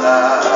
Father.